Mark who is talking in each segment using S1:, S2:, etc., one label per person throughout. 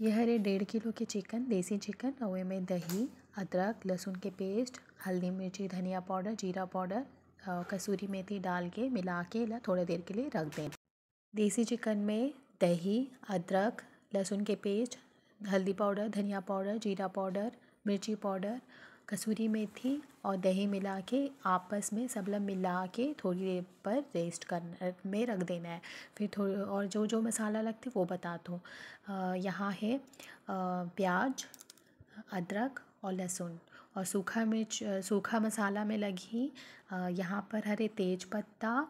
S1: ये हरे डेढ़ किलो के चिकन, देसी चिकन और में दही, अदरक, लहसुन के पेस्ट, हल्दी मिर्ची, धनिया पाउडर, जीरा पाउडर कसूरी मेथी डाल के मिला के ला, थोड़ी देर के लिए रख दें। देसी चिकन में दही, अदरक, लहसुन के पेस्ट, हल्दी पाउडर, धनिया पाउडर, जीरा पाउडर, मिर्ची पाउडर कसूरी मेथी और दही मिला के आपस में सब लोग मिला के थोड़ी देर पर रेस्ट कर में रख देना है। फिर थोड़ी और जो जो मसाला लगते वो बता दो यहाँ है प्याज, अदरक और लहसुन। और सूखा मिर्च, सूखा मसाला में लगी यहाँ पर हरे तेज पत्ता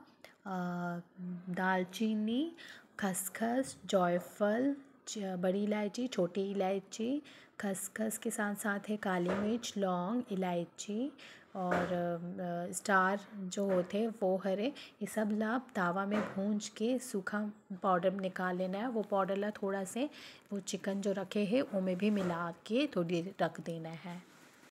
S1: दालचीनी, खसखस, जायफल बड़ी इलायची, छोटी इलायची खसखस के साथ साथ है काली मिर्च, लौंग, इलायची और स्टार जो होते हैं वो हरे। ये सब लाभ तावा में भूंज के सूखा पाउडर निकाल लेना है। वो पाउडर ला थोड़ा से वो चिकन जो रखे हैं उनमें भी मिला के थोड़ी रख देना है।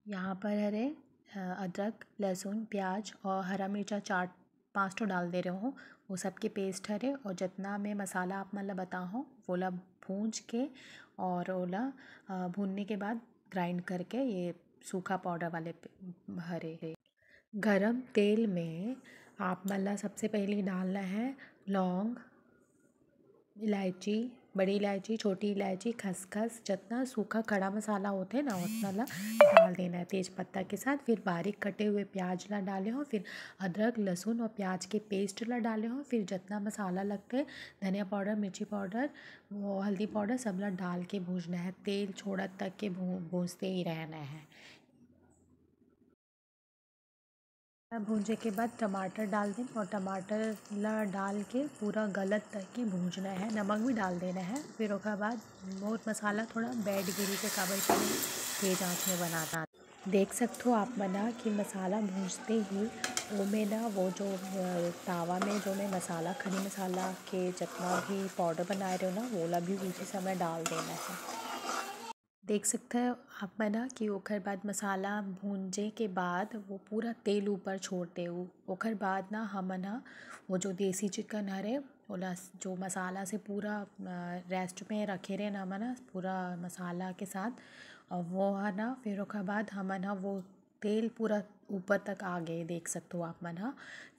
S1: यहाँ पर हरे अदरक, लहसुन, प्याज और हरा मिर्चा चाट पाँच तो डाल दे रहे हूँ। वो सब के पेस्ट हरे और जितना मैं मसाला आप मतलब बताओ वो ला भूंज के और ओला भूनने के बाद ग्राइंड करके ये सूखा पाउडर वाले हरे। है गरम तेल में आप मतलब सबसे पहले डालना है लौंग, इलायची बड़ी इलायची, छोटी इलायची, खसखस, जितना सूखा खड़ा मसाला होता है ना, उतना ला डाल देना है तेज पत्ता के साथ। फिर बारीक कटे हुए प्याज ला डाले हो, फिर अदरक, लहसुन और प्याज के पेस्ट ला डाले हो, फिर जितना मसाला लगता है, धनिया पाउडर, मिर्ची पाउडर, वो हल्दी पाउडर सब ला डाल के भूजना है। तेल छोड़ा तक के भूजते ही रहना है। भूनने के बाद टमाटर डाल दें और टमाटर ला डाल के पूरा गलत तक की भूनना है। नमक भी डाल देना है। फिर उसके बाद बहुत मसाला थोड़ा बैड गिरी के काबल के तेज आँच में बनाना। देख सकते हो आप बना कि मसाला भूनते ही वो में ना वो जो तावा में जो मैं मसाला, खड़ी मसाला के जितना भी पाउडर बनाए रहे हो ना, वो ला भी उसी समय डाल देना है। देख सकते हैं आप मैं ना, कि ओखर बाद मसाला भूंजे के बाद वो पूरा तेल ऊपर छोड़ते हो। ओखर बाद ना हम ना, वो जो देसी चिकन हरे बोला जो मसाला से पूरा रेस्ट में रखे रहे ना ना, पूरा मसाला के साथ और वो, है ना, फिर ओखर बाद हम ना, वो तेल पूरा ऊपर तक आ गए देख सकते हो आप मन।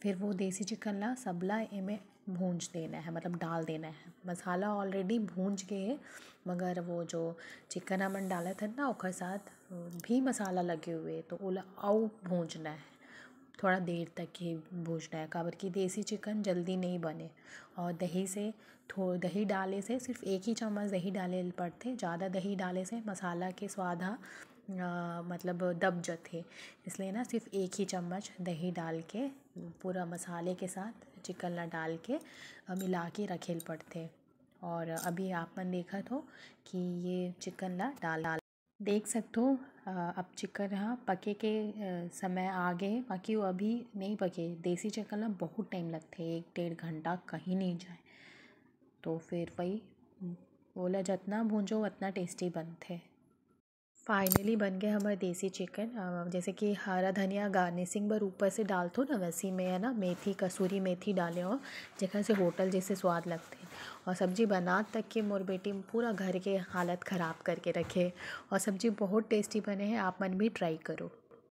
S1: फिर वो देसी चिकन ला, सबला इमें भूंज देना है मतलब डाल देना है। मसाला ऑलरेडी भूंज गए, मगर वो जो चिकन हमन डाला था ना, ओकर साथ, भी मसाला लगे हुए तो ओला और भूंजना है। थोड़ा देर तक ही भूजना है, काबर की देसी चिकन जल्दी नहीं बने। और दही से थो, दही डाले से सिर्फ़ एक ही चम्मच दही डाले पड़ते, ज़्यादा दही डाले से मसाला के स्वाद मतलब दब जाते। इसलिए ना सिर्फ़ एक ही चम्मच दही डाल के, पूरा मसाले के साथ चिकन ला डाल के मिला के रखेल पड़ते। और अभी आप मन देखा तो कि ये चिकन ला डाल डाल। देख सकते हो अब चिकन हाँ पके के समय आ गए। बाकी वो अभी नहीं पके। देसी चिकन ला बहुत टाइम लगते एक डेढ़ घंटा कहीं नहीं जाए। तो फिर वही बोला जितना भूंजो, उतना टेस्टी बनते। फाइनली बन गया हमारे देसी चिकन। जैसे कि हरा धनिया, गार्निशिंग बर ऊपर से डाल दो ना, वैसी में, है ना, मेथी, कसूरी मेथी डाले हो जगह से होटल जैसे स्वाद लगते हैं। और सब्ज़ी बना तक के मोर बेटी पूरा घर के हालत ख़राब करके रखे। और सब्ज़ी बहुत टेस्टी बने हैं, आप मन भी ट्राई करो।